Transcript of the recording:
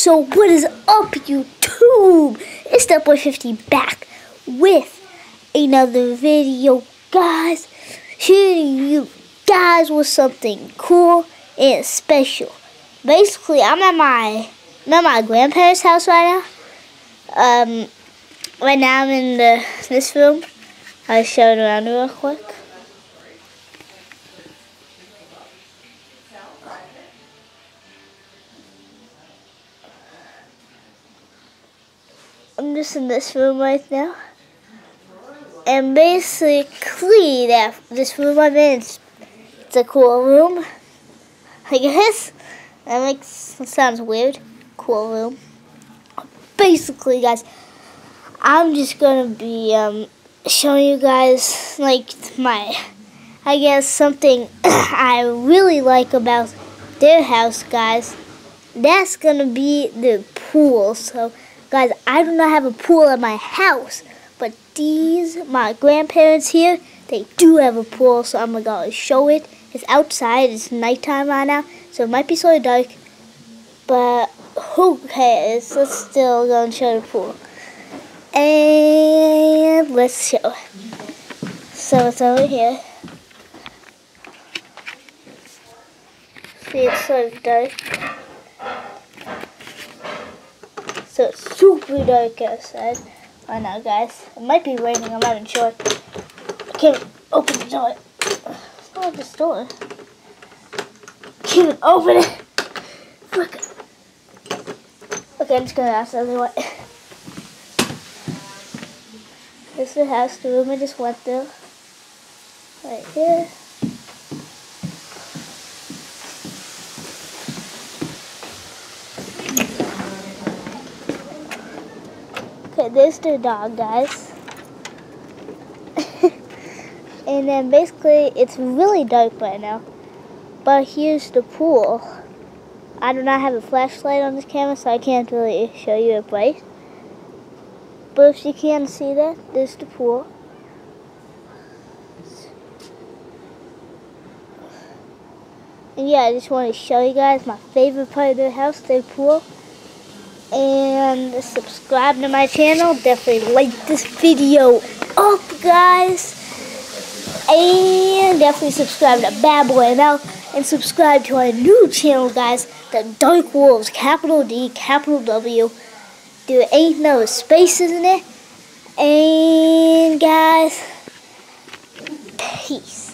So what is up YouTube? It's DeathBoy50 back with another video guys. Shooting you guys with something cool and special. Basically I'm at my I'm at my grandparents' house right now. Um right now I'm in the this room. I'll show it around real quick. I'm just in this room right now. And basically, that this room I'm in, it's, a cool room. I guess. That makes sounds weird. Cool room. Basically, guys, I'm just gonna be um, showing you guys like my, I guess something I really like about their house, guys. That's gonna be the pool. So. Guys, I do not have a pool at my house, but these, my grandparents here, they do have a pool, so I'm going to show it. It's outside, it's nighttime right now, so it might be sort of dark, but who cares? Let's still go and show the pool. And let's show. So it's over here. See, it's sort of dark. So it's super dark outside right know, guys. It might be raining. I'm not even sure. I can't open the door. It's not this door. Can't open it. Look. Okay, I'm just gonna ask everyone. This is the house, the room I just went through. Right here. Okay, there's the dog, guys. and then basically, it's really dark right now. But here's the pool. I do not have a flashlight on this camera, so I can't really show you it bright. But if you can see that, there's the pool. And yeah, I just want to show you guys my favorite part of the house, the pool and subscribe to my channel. Definitely like this video up, guys. And definitely subscribe to Bad Boy ML and subscribe to our new channel, guys, The Dark Wolves, capital D, capital W. There ain't no spaces in it. And, guys, peace.